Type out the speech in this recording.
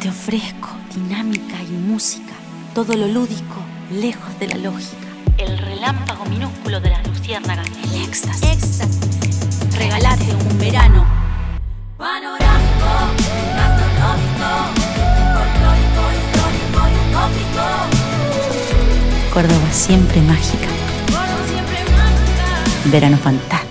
Te ofrezco dinámica y música, todo lo lúdico, lejos de la lógica. El relámpago minúsculo de las luciérnagas, el éxtasis. Éxtasis. Regalate un verano. Panorámico, gastronómico, folclórico, histórico y utópico. Córdoba siempre mágica. Córdoba siempre mágica. Verano fantástico.